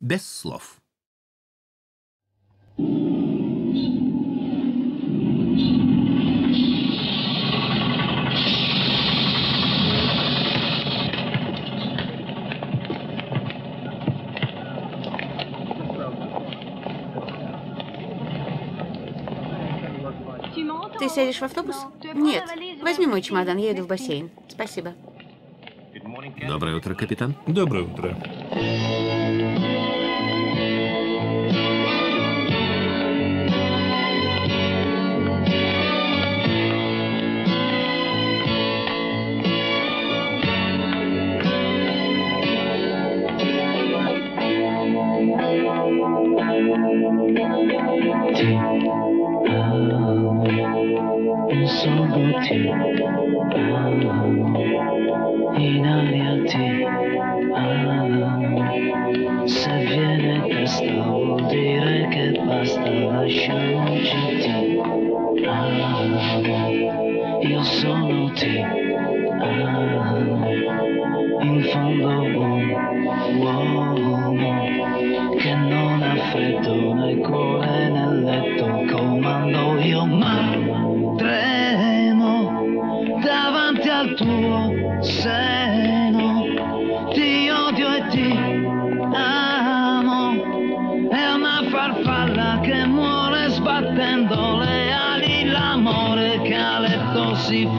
без слов. Ты сядешь в автобус? Нет. Возьми мой чемодан, я иду в бассейн. Спасибо. Доброе утро, капитан. Доброе утро. reality ah, Se viene testa vuol dire che basta Lasciamoci ti ah, Io sono ti ah, In fondo see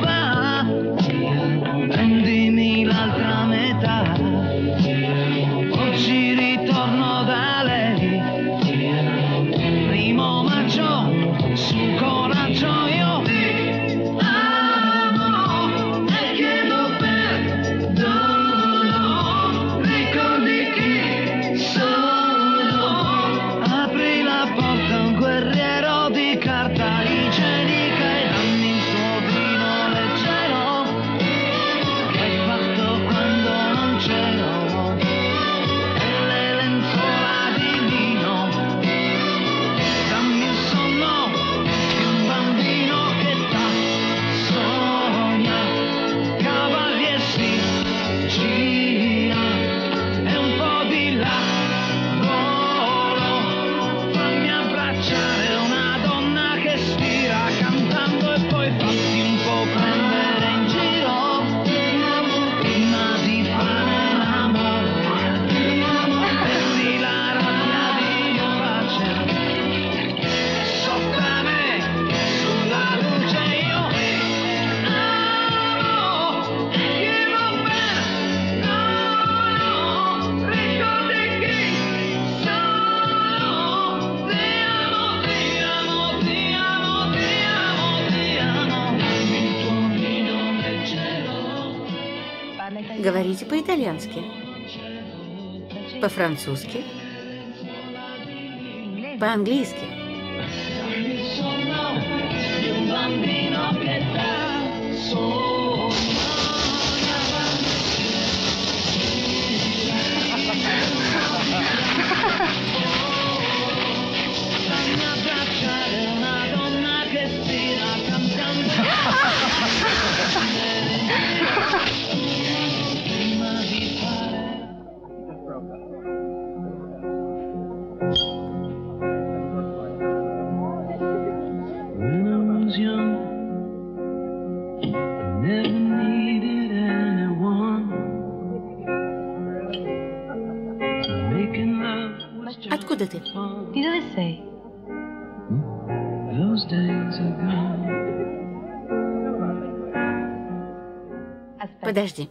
Говорите по-итальянски. По-французски. По-английски. Did Di dove sei? Those days ago. Подожди.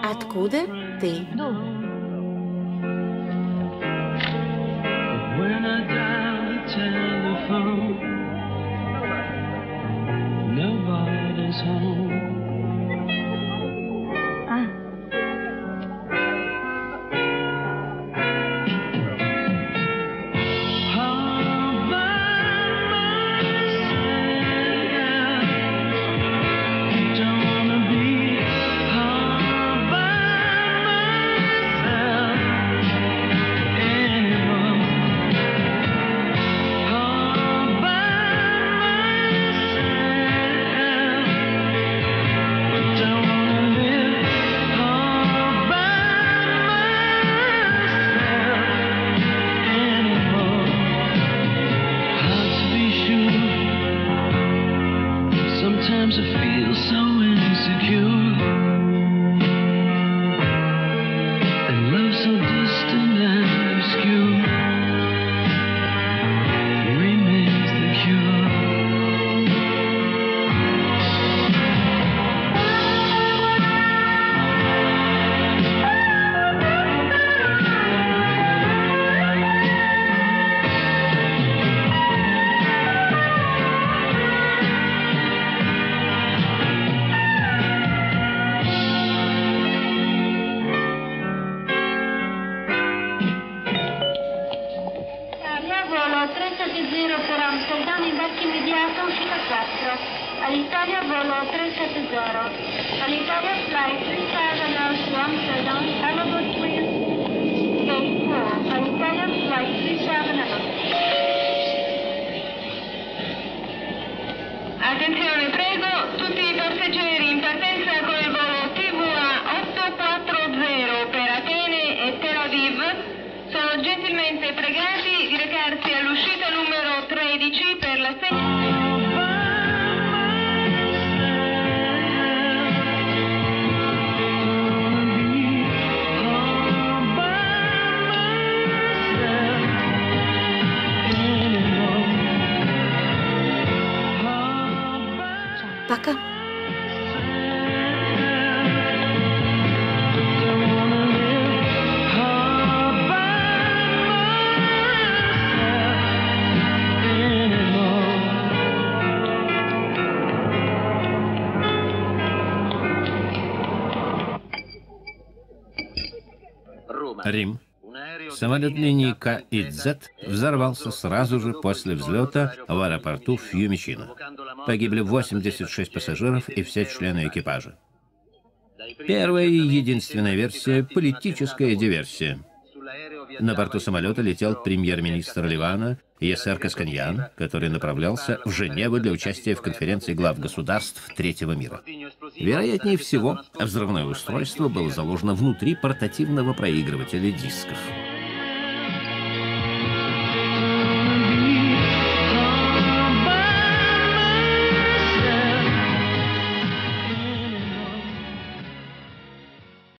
Откуда ты? When I 370 per Amsterdam, imbarco immediato, uscita 4. All'Italia, volo 370. All'Italia, flight 3000 to Amsterdam, Elevate please. Gate 4. All'Italia, flight 3700. Attenzione, prego, tutti i passeggeri in partenza con il volo TVA 840 per Atene e Tel Aviv sono gentilmente pregati di recarsi Рим. Самолет линии К взорвался сразу же после взлета в аэропорту Фьюмичино. Погибли 86 пассажиров и все члены экипажа. Первая и единственная версия – политическая диверсия. На борту самолета летел премьер-министр Ливана Есер Касканьян, который направлялся в Женеву для участия в конференции глав государств третьего мира. Вероятнее всего, взрывное устройство было заложено внутри портативного проигрывателя дисков.